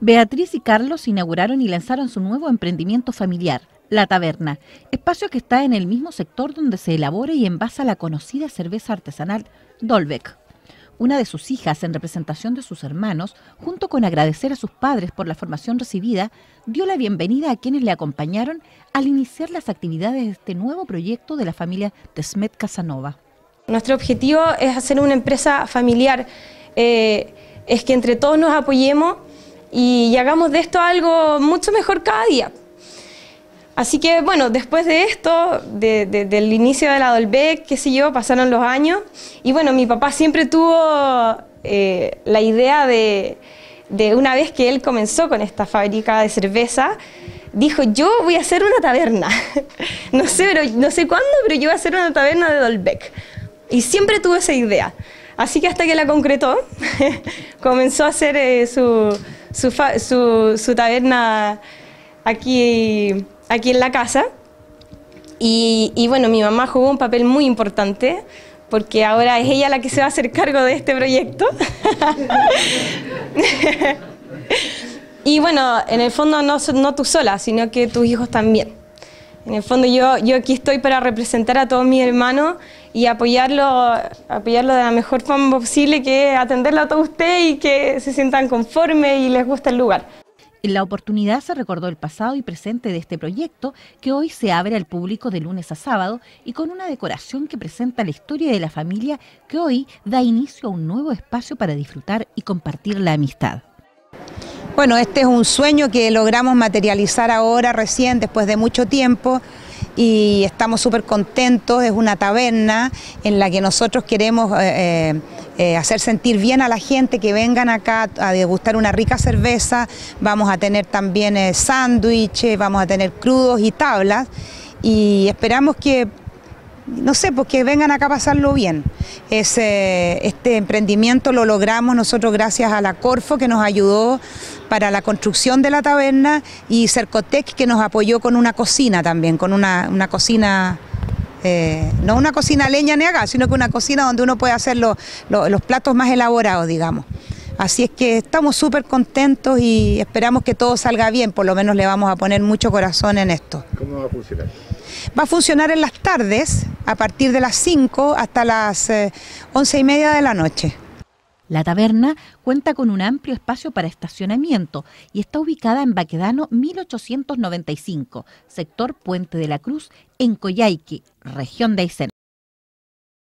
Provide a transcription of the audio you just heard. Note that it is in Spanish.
Beatriz y Carlos inauguraron y lanzaron su nuevo emprendimiento familiar, La Taberna, espacio que está en el mismo sector donde se elabora y envasa la conocida cerveza artesanal Dolbeck. Una de sus hijas, en representación de sus hermanos, junto con agradecer a sus padres por la formación recibida, dio la bienvenida a quienes le acompañaron al iniciar las actividades de este nuevo proyecto de la familia Desmet Casanova. Nuestro objetivo es hacer una empresa familiar, eh, es que entre todos nos apoyemos y, hagamos de esto algo mucho mejor cada día. Así que bueno, después de esto, del inicio de la Dolbec, qué sé yo, pasaron los años y bueno, mi papá siempre tuvo eh, la idea de, de una vez que él comenzó con esta fábrica de cerveza, dijo, yo voy a hacer una taberna. no, sé, pero, no sé cuándo, pero yo voy a hacer una taberna de Dolbec. Y siempre tuvo esa idea. Así que hasta que la concretó, comenzó a hacer eh, su, su, taberna aquí, aquí en la casa. Y, bueno, mi mamá jugó un papel muy importante porque ahora es ella la que se va a hacer cargo de este proyecto. y bueno, en el fondo no, no tú sola, sino que tus hijos también. En el fondo yo, yo aquí estoy para representar a todos mis hermanos y apoyarlo, apoyarlo de la mejor forma posible, que atenderlo a todos ustedes y que se sientan conformes y les guste el lugar. En la oportunidad se recordó el pasado y presente de este proyecto que hoy se abre al público de lunes a sábado y con una decoración que presenta la historia de la familia que hoy da inicio a un nuevo espacio para disfrutar y compartir la amistad. Bueno, este es un sueño que logramos materializar ahora recién, después de mucho tiempo, y estamos súper contentos. Es una taberna en la que nosotros queremos eh, eh, eh, hacer sentir bien a la gente que vengan acá a degustar una rica cerveza. Vamos a tener también sándwiches, vamos a tener crudos y tablas, y esperamos que no sé, pues que vengan acá a pasarlo bien. este emprendimiento lo logramos nosotros gracias a la Corfo que nos ayudó para la construcción de la taberna y Cercotec que nos apoyó con una cocina también, con una, cocina eh, no una cocina leña ni acá, sino que una cocina donde uno puede hacer los platos más elaborados, digamos. Así es que estamos súper contentos y esperamos que todo salga bien, por lo menos le vamos a poner mucho corazón en esto. ¿Cómo va a funcionar? Va a funcionar en las tardes, a partir de las 5 hasta las eh, once y media de la noche. La taberna cuenta con un amplio espacio para estacionamiento y está ubicada en Baquedano 1895, sector Puente de la Cruz, en Coyhaique, región de Aysén.